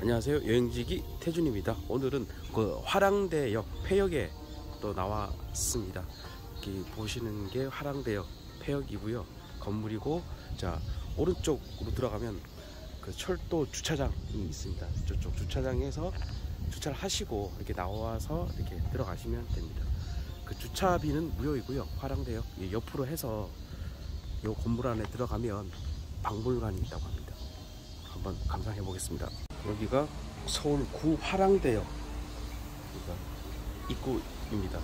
안녕하세요. 여행지기 태준입니다. 오늘은 그 화랑대역 폐역에 또 나왔습니다. 여기 보시는 게 화랑대역 폐역이고요. 건물이고 자 오른쪽으로 들어가면 그 철도 주차장이 있습니다. 저쪽 주차장에서 주차를 하시고 이렇게 나와서 이렇게 들어가시면 됩니다. 그 주차비는 무료이고요. 화랑대역 이 옆으로 해서 요 건물 안에 들어가면 박물관이 있다고 합니다 한번 감상해 보겠습니다 여기가 서울 구 화랑대역 그러니까 입구입니다.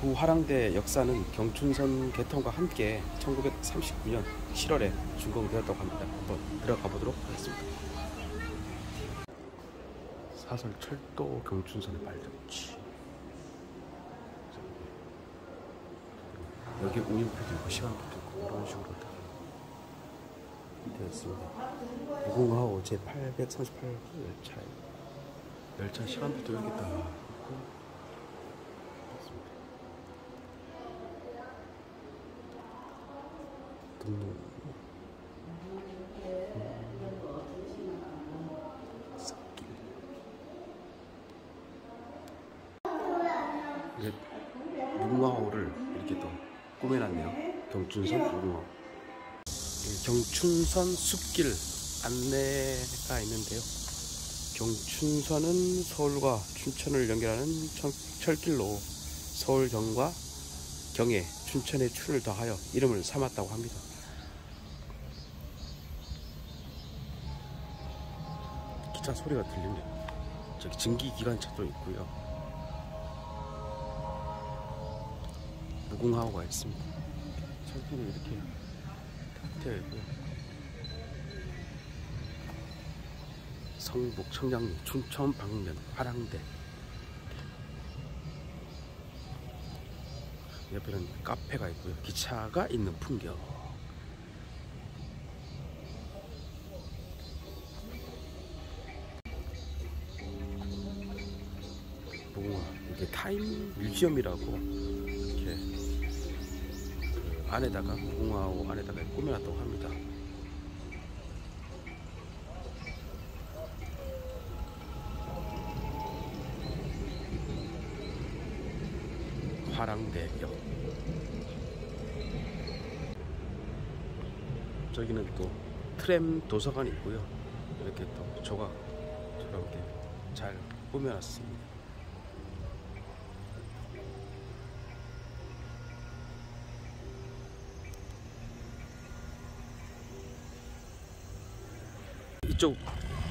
구 화랑대 역사는 경춘선 개통과 함께 1939년 7월에 준공되었다고 합니다. 한번 들어가 보도록 하겠습니다. 사설 철도 경춘선의 발전지 여기 우인표도 있고 시간표도 있고 이런 식으로 다 되어 있습니다. 2055제838 열차 열차 시간표도 여기 있다. 등록 이제 무궁화호를 이렇게 또 꾸며놨네요. 경춘선 무궁화. 경춘선 숲길 안내가 있는데요. 경춘선은 서울과 춘천을 연결하는 철길로 서울 경과 경에 춘천의 춘을 더하여 이름을 삼았다고 합니다. 기차 소리가 들리네요. 저기 증기 기관차도 있고요. 무궁화호가 있습니다. 철길이 이렇게 되어 있고요. 성북, 청량리, 춘천, 방면, 화랑대 옆에는 카페가 있고요. 기차가 있는 풍경 무궁화 이게 Time Museum이라고 안에다가 무궁화호 안에다가 꾸며놨다고 합니다. 화랑대역. 저기는 또 트램 도서관이 있고요. 이렇게 또 조각처럼 이렇게 잘 꾸며놨습니다 이쪽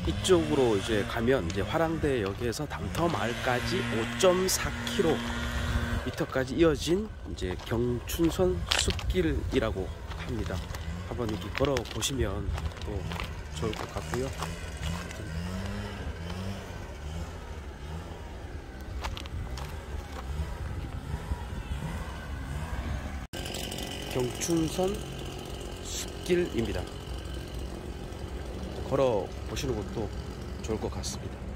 이쪽으로 이제 가면 이제 화랑대역에서 담터 마을까지 5.4km 미터까지 이어진 이제 경춘선 숲길이라고 합니다. 한번 이렇게 걸어 보시면 또 좋을 것 같고요. 경춘선 숲길입니다. 걸어 보시는 것도 좋을 것 같습니다.